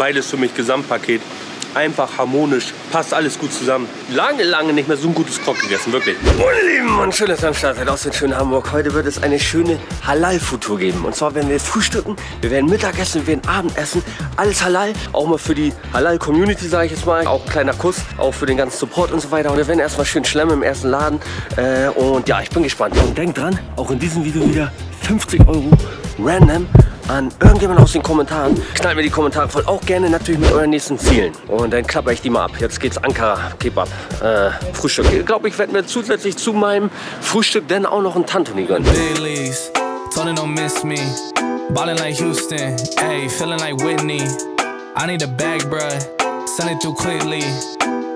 beides für mich Gesamtpaket. Einfach harmonisch, passt alles gut zusammen. Lange, lange nicht mehr so ein gutes Krog gegessen, wirklich. Meine Lieben und schön, dass ihr am Start seid aus dem schönen Hamburg. Heute wird es eine schöne Halal-Food-Tour geben. Und zwar werden wir frühstücken, wir werden Mittagessen, wir werden Abendessen. Alles halal, auch mal für die Halal-Community, sage ich jetzt mal. Auch ein kleiner Kuss, auch für den ganzen Support und so weiter. Und wir werden erstmal schön schlemmen im ersten Laden. Äh, und ja, ich bin gespannt. Und denkt dran, auch in diesem Video wieder 50 Euro random an irgendjemand aus den Kommentaren. Knallt mir die Kommentare voll. Auch gerne natürlich mit euren nächsten Zielen. Und dann klapper ich die mal ab. Jetzt geht's Ankara Kebab. Äh, Frühstück. Ich glaube, ich werde mir zusätzlich zu meinem Frühstück dann auch noch ein Tantuni gönnen. Baileys, Tony don't miss me. Ballin' like Houston, ayy, feeling like Whitney. I need a bag, bruh. Send it through quickly.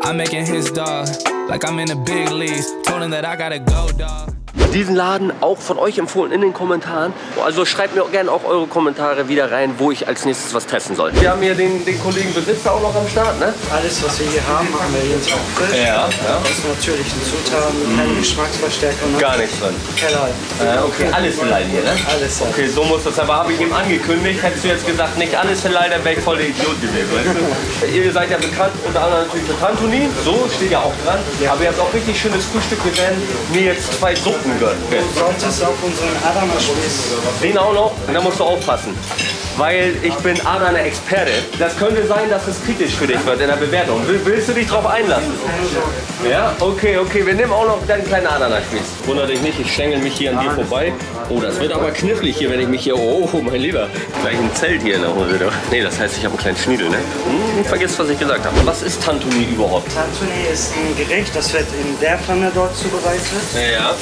I'm making his dog, like I'm in the big leagues. Told him that I gotta go, dog. Diesen Laden auch von euch empfohlen in den Kommentaren. Also schreibt mir gerne auch eure Kommentare wieder rein, wo ich als nächstes was testen soll. Wir haben hier den, den Kollegen Besitzer auch noch am Start, ne? Alles, was wir hier haben, machen wir jetzt auch frisch. Ja, ja. Aus natürlichen Zutaten, keine Geschmacksverstärker. ne? Gar nichts drin. Halal. Äh, okay, alles allein hier, ne? Alles halal. Okay, so muss das. Aber habe ich ihm angekündigt. Hättest du jetzt gesagt, nicht alles allein, dann wäre ich voll der Idiot gewesen, weißt du? Ihr seid ja bekannt, unter anderem natürlich für Tantuni. So, steht ja auch dran. Aber ihr habt auch richtig schönes Frühstück. Wir werden mir jetzt zwei Suppen gönnen. Du solltest auch unseren Adama-Spieß Den auch noch, und da musst du aufpassen. Weil ich bin Adana Experte. Das könnte sein, dass es kritisch für dich wird in der Bewertung. Will- Willst du dich drauf einlassen? Ja? Okay, okay. Wir nehmen auch noch deinen kleinen Adana Spieß. Wunder dich nicht, ich schlängel mich hier an dir vorbei. Oh, das wird aber knifflig hier, wenn ich mich hier... Oh, mein Lieber. Gleich ein Zelt hier in der Hose. Nee, das heißt, ich habe einen kleinen Schniedel, ne? Hm, vergiss, was ich gesagt habe. Was ist Tantuni überhaupt? Tantuni ist ein Gericht, das wird in der Pfanne dort zubereitet. Ja. Ja,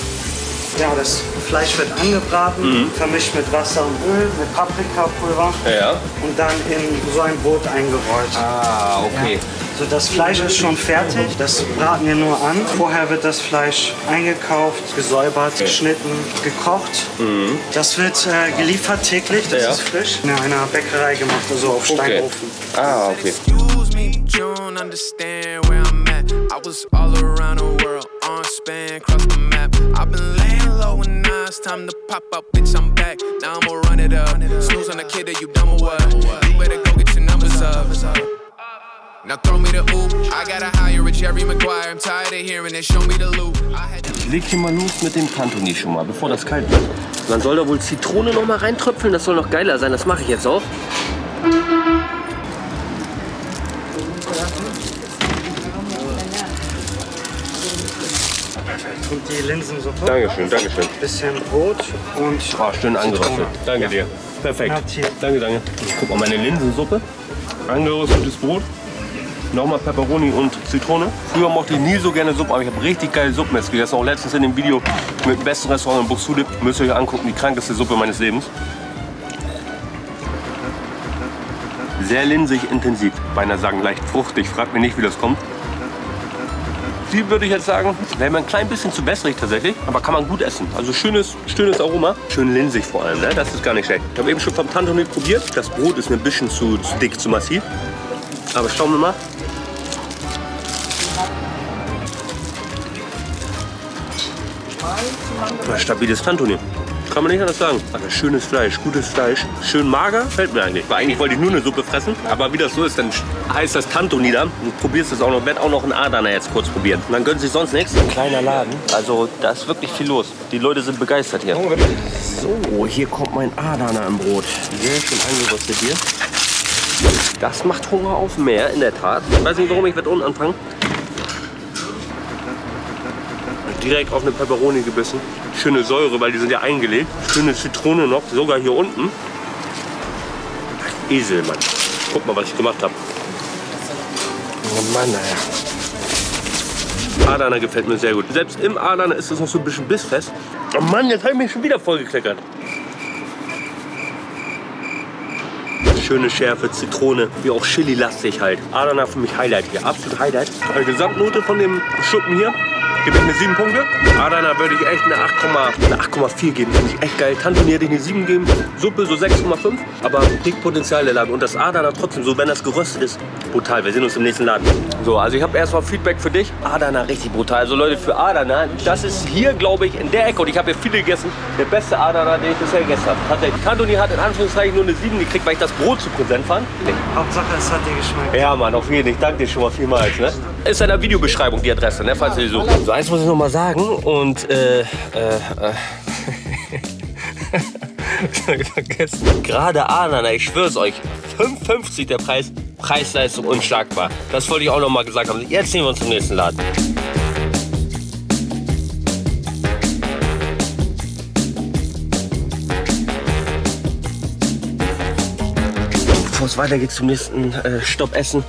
das Fleisch wird angebraten, vermischt mit Wasser und Öl, mit Paprikapulver Ja. und dann in so ein Brot eingerollt. Ah, okay. So, das Fleisch ist schon fertig, das braten wir nur an. Vorher wird das Fleisch eingekauft, gesäubert, geschnitten, gekocht. Das wird äh, geliefert täglich, das Ja. ist frisch. In einer Bäckerei gemacht, also auf Okay. Steinofen. Ah, okay. On span, cross the map. I've been laying low and now it's time to pop up, bitch. I'm back. Now I'ma run it up. Snooze on the kid, are you dumb or what? You better go get your numbers up. Now throw me the oop. I gotta hire a Jerry Maguire. I'm tired of hearing it. Show me the loop. Leg hier mal los mit dem Tantuni schon mal, bevor das kalt wird. Man soll da wohl Zitrone noch mal reintröpfeln, das soll noch geiler sein. Das mache ich jetzt auch. Und die Linsensuppe, Dankeschön, Dankeschön. bisschen Brot und Oh, schön angeröstet. Danke dir. Perfekt. Ja. Danke, danke. Guck mal, meine Linsensuppe. Angeröstetes Brot. Nochmal Peperoni und Zitrone. Früher mochte ich nie so gerne Suppe, aber ich habe richtig geile Suppen jetzt gegessen. Auch letztens in dem Video mit dem besten Restaurant in Buxtehude. Müsst ihr euch angucken, die krankeste Suppe meines Lebens. Sehr linsig, intensiv. Beinahe sagen leicht fruchtig. Fragt mich nicht, wie das kommt. Die würde ich jetzt sagen, wäre mir ein klein bisschen zu wässrig tatsächlich, aber kann man gut essen. Also schönes, schönes Aroma, schön linsig vor allem, ne? das ist gar nicht schlecht. Ich habe eben schon vom Tantuni probiert. Das Brot ist mir ein bisschen zu, zu dick, zu massiv. Aber schauen wir mal. Ja, stabiles Tantuni. Kann man nicht anders sagen. Also schönes Fleisch, gutes Fleisch. Schön mager, fällt mir eigentlich. Weil eigentlich wollte ich nur eine Suppe fressen. Aber wie das so ist, dann heißt das Tantuni da. Und probierst es auch noch. Werd auch noch einen Adana jetzt kurz probieren. Und dann gönnt sich sonst nichts. Ein kleiner Laden. Also da ist wirklich viel los. Die Leute sind begeistert hier. So, hier kommt mein Adana im Brot. Sehr schön angerüstet hier. Das macht Hunger auf mehr, in der Tat. Ich weiß nicht warum, ich werde unten anfangen. Direkt auf eine Peperoni gebissen. Schöne Säure, weil die sind ja eingelegt. Schöne Zitrone noch, sogar hier unten. Esel, Mann. Guck mal, was ich gemacht habe. Oh Mann, naja. Adana gefällt mir sehr gut. Selbst im Adana ist es noch so ein bisschen bissfest. Oh Mann, jetzt habe ich mich schon wieder vollgekleckert. Schöne Schärfe, Zitrone, wie auch Chili-lastig halt. Adana für mich Highlight hier, absolut Highlight. Eine Gesamtnote von dem Schuppen hier gebe ich eine 7 Punkte. Adana würde ich echt eine 8,4 eine 8,4 geben. Finde ich echt geil. Tantuni hätte ich eine 7 geben. Suppe so 6,5. Aber dick Potenzial der Laden. Und das Adana trotzdem so, wenn das geröstet ist, brutal. Wir sehen uns im nächsten Laden. So, also ich habe erstmal Feedback für dich. Adana richtig brutal. Also Leute, für Adana, das ist hier, glaube ich, in der Ecke. Und ich habe hier viele gegessen. Der beste Adana, den ich bisher gegessen habe. Tatsächlich. Tantuni hat in Anführungszeichen nur eine 7 gekriegt, weil ich das Brot zu präsent fand. Hauptsache, es hat dir geschmeckt. Ja, Mann, auf jeden Fall. Ich danke dir schon mal vielmals. Ne? Ist in der Videobeschreibung die Adresse, ne? falls ihr die sucht. So, eins muss ich noch mal sagen. Und, äh, äh, äh. vergessen. Gerade Anana, ich schwör's euch. 5,50 der Preis. Preis-Leistung unschlagbar. Das wollte ich auch noch mal gesagt haben. Jetzt sehen wir uns im nächsten Laden. Bevor es weitergeht zum nächsten äh, Stopp essen,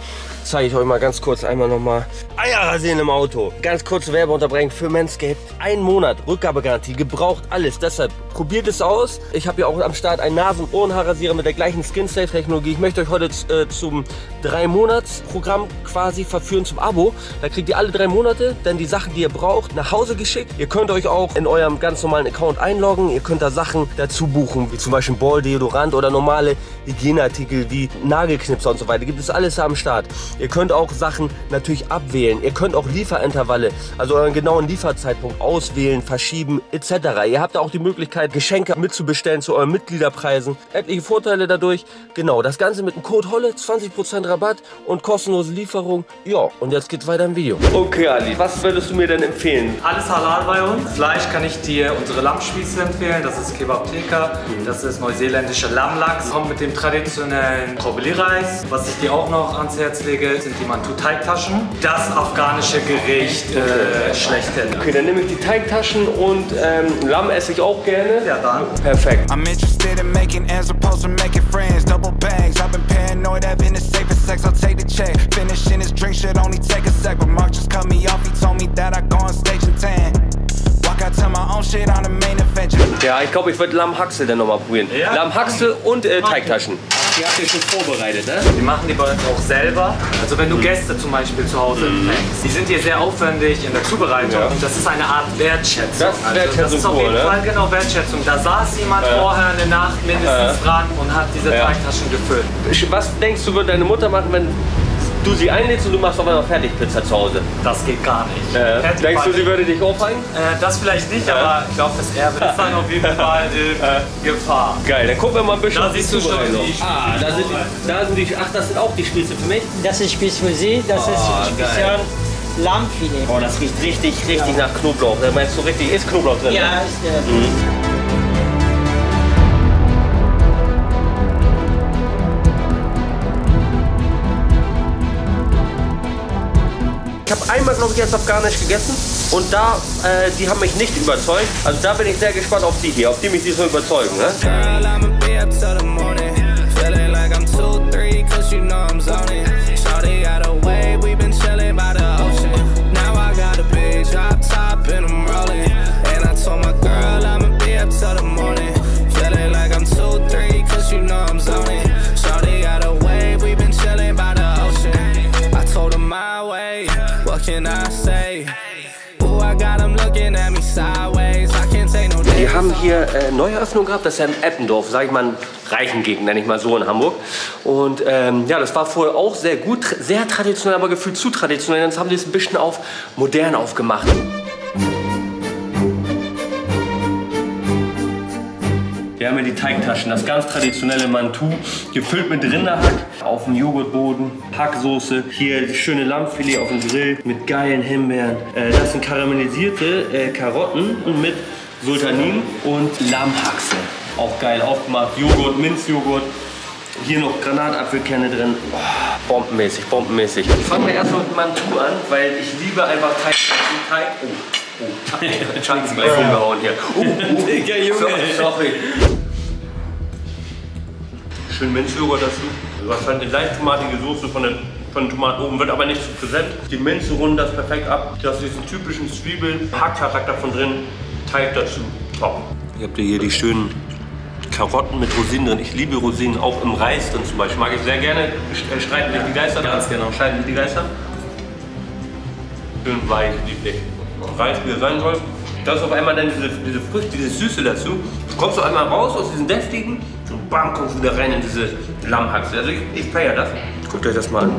zeige ich euch mal ganz kurz einmal noch mal Eier rasieren im Auto. Ganz kurze Werbeunterbrechung für Manscaped. Ein Monat Rückgabegarantie, gebraucht alles. Deshalb probiert es aus. Ich habe ja auch am Start einen Nasen- und Ohrenhaarrasierer mit der gleichen Skin-Safe-Technologie. Ich möchte euch heute äh, zum drei Monats Programm quasi verführen zum Abo. Da kriegt ihr alle drei Monate dann die Sachen, die ihr braucht, nach Hause geschickt. Ihr könnt euch auch in eurem ganz normalen Account einloggen. Ihr könnt da Sachen dazu buchen, wie zum Beispiel Ball-Deodorant oder normale Hygieneartikel wie Nagelknipser und so weiter. Gibt es alles am Start. Ihr könnt auch Sachen natürlich abwählen. Ihr könnt auch Lieferintervalle, also euren genauen Lieferzeitpunkt auswählen, verschieben etc. Ihr habt auch die Möglichkeit, Geschenke mitzubestellen zu euren Mitgliederpreisen. Etliche Vorteile dadurch. Genau, das Ganze mit dem Code HOLLE, 20% Rabatt und kostenlose Lieferung. Ja, und jetzt geht's weiter im Video. Okay, Ali, was würdest du mir denn empfehlen? Alles halal bei uns. Fleisch kann ich dir unsere Lammspieße empfehlen. Das ist Kebab Tikka. Das ist neuseeländischer Lammlachs. Kommt mit dem traditionellen Kobeli-Reis. Was ich dir auch noch ans Herz lege, sind die Mantu-Teigtaschen. Das afghanische Gericht äh, schlechthin. Okay, dann nehme ich die Teigtaschen und ähm, Lamm esse ich auch gerne. Ja, dann. Perfekt. I'm interested in making ends opposed to making friends. Double bangs. I've been paranoid, having the safest sex. I'll take the check. Finishing this drink should only Ja, ich glaube, ich würde Lammhaxel dann nochmal probieren. Ja. Lammhaxel und äh, Teigtaschen. Die habt ihr schon vorbereitet, ne? Wir machen die bei uns auch selber. Also wenn du Gäste zum Beispiel zu Hause empfängst. Die sind hier sehr aufwendig in der Zubereitung. Ja. Und das ist eine Art Wertschätzung. Das ist also, Wertschätzung das ist auf jeden ne? Fall genau Wertschätzung. Da saß jemand Ja. vorher eine Nacht mindestens dran und hat diese Ja. Teigtaschen gefüllt. Was denkst du, würde deine Mutter machen, wenn du sie einlädst und du machst auf einmal Fertigpizza zu Hause? Das geht gar nicht. Äh, denkst du, sie würde dich aufhängen? Äh, das vielleicht nicht, aber ich glaube, das Erbe ist dann auf jeden Fall in Gefahr. Geil, dann gucken wir mal ein bisschen Da siehst du schon die Ah, da sind die, da sind die, ach, das sind auch die Spieße für mich? Das ist Spieß für Sie, das Oh, ist geil. Spezial Lammfilet. Oh, das riecht richtig, richtig nach Knoblauch. Da meinst du richtig, ist Knoblauch drin? Ja, ne? ist der. Ich habe einmal, glaube ich, jetzt Afghanisch gegessen und da, äh, die haben mich nicht überzeugt. Also da bin ich sehr gespannt auf die hier, auf die mich diesmal überzeugen. Ne? Girl, hier äh, Neueröffnung gehabt, das ist ja in Eppendorf, sage ich mal, ein Reichengegend, nenne ich mal so in Hamburg. Und ähm, ja, das war vorher auch sehr gut, sehr traditionell, aber gefühlt zu traditionell. Jetzt haben die es ein bisschen auf modern aufgemacht. Wir haben hier die Teigtaschen, das ganz traditionelle Mantou, gefüllt mit Rinderhack auf dem Joghurtboden, Hacksoße, hier schöne Lammfilet auf dem Grill mit geilen Himbeeren. Äh, das sind karamellisierte äh, Karotten mit Sultanin und Lammhaxel. Auch geil aufgemacht, Joghurt, Minzjoghurt. Hier noch Granatapfelkerne drin. Oh, bombenmäßig, bombenmäßig. Fangen wir erstmal mit Mantou an, weil ich liebe einfach Teig. Teig. Oh, oh. Chancen gleich umgehauen hier. Oh, oh. Digga, Junge. Sorry. Schön Minzjoghurt dazu. Du hast halt eine leicht tomatige Soße von den, von den Tomaten oben, wird aber nicht zu präsent. Die Minze runden das perfekt ab. Du hast diesen typischen Zwiebel-Hackcharakter von drin. Teig dazu. Top. Ihr habt hier die schönen Karotten mit Rosinen drin. Ich liebe Rosinen, auch im Reis drin zum Beispiel. Mag ich sehr gerne. Äh, Streiten sich die Geister. Ganz genau. Streiten sich die Geister. Schön weich, lieblich. Reis, wie es sein soll. Da ist auf einmal dann diese, diese Früchte, diese Süße dazu. Du kommst auf einmal raus aus diesen deftigen und bam, kommst du wieder rein in diese Lammhaxe. Also ich, ich feiere das. Guckt euch das mal an.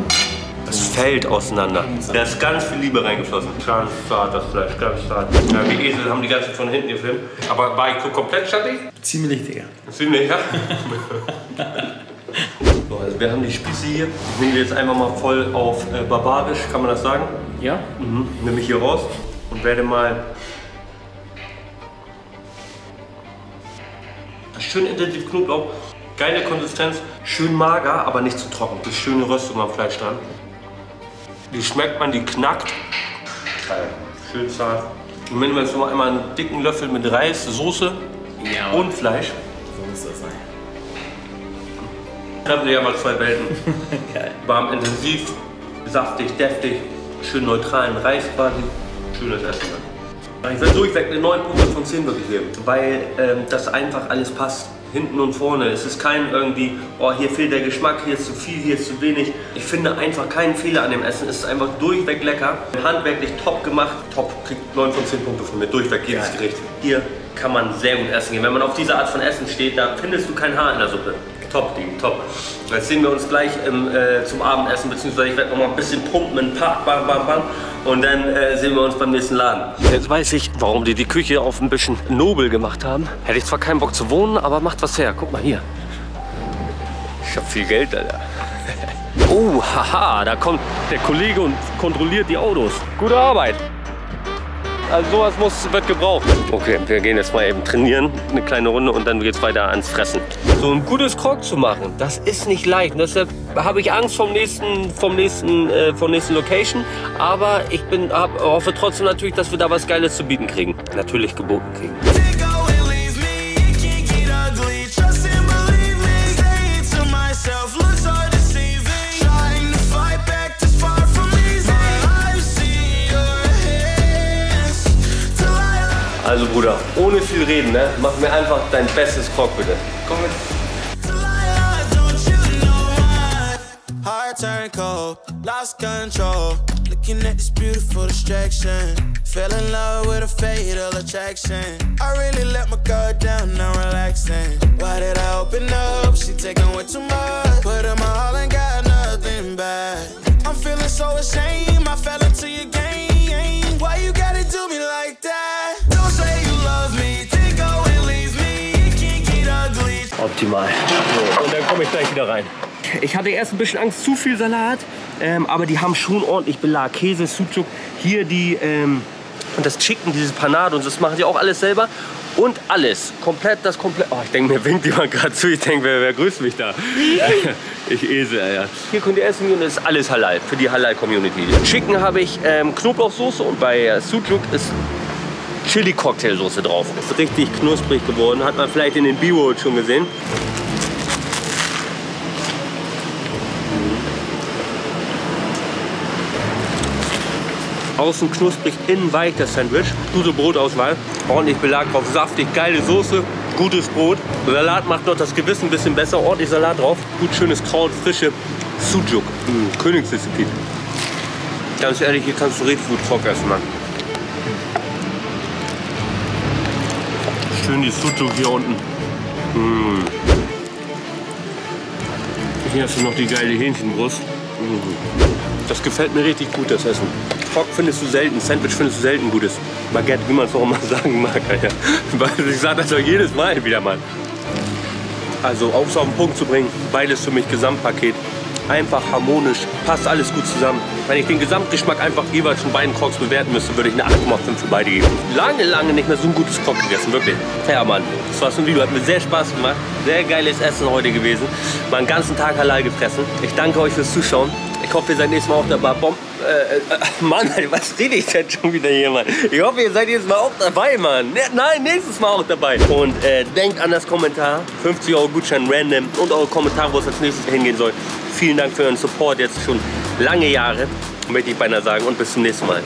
Das fällt auseinander. Da ist ganz viel Liebe reingeflossen. Ganz zart, das Fleisch, ganz zart. Ja, wie Esel haben die ganze von hinten gefilmt. Aber war ich so komplett schattig? Ziemlich, Digga. Ziemlich, ja. so, also wir haben die Spieße hier. Ich nehme die jetzt einfach mal voll auf äh, barbarisch, kann man das sagen? Ja? Mhm. Nehme ich hier raus und werde mal schön intensiv Knoblauch, geile Konsistenz, schön mager, aber nicht zu trocken. Die schöne Röstung am Fleisch dran. Die schmeckt man, die knackt. Geil. Schön zart. Und wenn wir jetzt noch einmal einen dicken Löffel mit Reis, Soße Ja. und Fleisch. So muss das sein. Treffen wir ja mal zwei Welten. Geil. Warm, intensiv, saftig, deftig, schön neutralen Reis quasi. Schönes Essen. Ich werde durchweg eine 9 Punkte von 10 wirklich geben, weil ähm, das einfach alles passt. Hinten und vorne. Es ist kein irgendwie, oh, hier fehlt der Geschmack, hier ist zu viel, hier ist zu wenig. Ich finde einfach keinen Fehler an dem Essen. Es ist einfach durchweg lecker. Handwerklich top gemacht. Top, kriegt 9 von 10 Punkte von mir. Durchweg jedes Geil. Gericht. Hier kann man sehr gut essen gehen. Wenn man auf diese Art von Essen steht, da findest du kein Haar in der Suppe. Top, Ding, top. Jetzt sehen wir uns gleich im, äh, zum Abendessen, beziehungsweise ich werde noch mal ein bisschen pumpen mit Park, bam, bam, bam. Und dann äh, sehen wir uns beim nächsten Laden. Jetzt weiß ich, warum die die Küche auf ein bisschen nobel gemacht haben. Hätte ich zwar keinen Bock zu wohnen, aber macht was her. Guck mal hier. Ich hab viel Geld, Alter. Oh, haha, da kommt der Kollege und kontrolliert die Autos. Gute Arbeit. Also sowas muss, wird gebraucht. Okay, wir gehen jetzt mal eben trainieren, eine kleine Runde und dann geht's weiter ans Fressen. So ein gutes Krog zu machen, das ist nicht leicht. Deshalb habe ich Angst vom nächsten, vom nächsten, äh, vom nächsten Location. Aber ich bin, hab, hoffe trotzdem natürlich, dass wir da was Geiles zu bieten kriegen. Natürlich geboten kriegen. Also Bruder, ohne viel reden, ne? Mach mir einfach dein bestes Krog bitte. Komm mit. till I don't you know my heart turned cold, lost control. Looking at this beautiful distraction, fell in love with a fatal attraction. I really let my guard down, now relaxing. Why did I open up? She taking way too much. Optimal. So, und dann komme ich gleich wieder rein. Ich hatte erst ein bisschen Angst, zu viel Salat, ähm, aber die haben schon ordentlich Belag. Käse, Sucuk, hier die, ähm, und das Chicken, dieses Panade und das machen die auch alles selber. Und alles, komplett, das komplett. Oh, ich denke, mir winkt jemand gerade zu. Ich denke, wer, wer grüßt mich da? ich Esel, ja. Hier könnt ihr essen gehen und es ist alles halal, für die Halal-Community. Chicken habe ich ähm, Knoblauchsoße und bei Sucuk ist Chili-Cocktailsoße drauf. Ist richtig knusprig geworden, hat man vielleicht in den Bio schon gesehen. Außen knusprig, innen weich das Sandwich. Gute Brotauswahl, ordentlich Belag drauf, saftig, geile Soße, gutes Brot. Salat macht noch das Gewissen ein bisschen besser, ordentlich Salat drauf. Gut schönes Kraut, frische Sujuk, mm, Königsdisziplin. Ganz ehrlich, hier kannst du richtig gut Krog essen, Mann. Schön die Sujuk hier unten. Mm. Hier hast du noch die geile Hähnchenbrust. Mm. Das gefällt mir richtig gut, das Essen. Krog findest du selten, Sandwich findest du selten gutes. Baguette, wie man es auch immer sagen mag. Alter. Ich sage das doch jedes Mal wieder mal. Also, auf den Punkt zu bringen, beides für mich Gesamtpaket. Einfach harmonisch, passt alles gut zusammen. Wenn ich den Gesamtgeschmack einfach jeweils von beiden Krogs bewerten müsste, würde ich eine 8,5 für beide geben. Lange, lange nicht mehr so ein gutes Krog gegessen, wirklich. Ja, Mann, das war's ein Video, hat mir sehr Spaß gemacht. Sehr geiles Essen heute gewesen. Mal einen ganzen Tag halal gefressen. Ich danke euch fürs Zuschauen. Ich hoffe, ihr seid nächstes Mal auch dabei. Bom äh, äh, Mann, was rede ich denn schon wieder hier, Mann? Ich hoffe, ihr seid jetzt Mal auch dabei, Mann. Ne, nein, nächstes Mal auch dabei. Und äh, denkt an das Kommentar. 50 Euro Gutschein random und eure Kommentare, wo es als nächstes hingehen soll. Vielen Dank für euren Support jetzt schon lange Jahre, möchte ich beinahe sagen. Und bis zum nächsten Mal.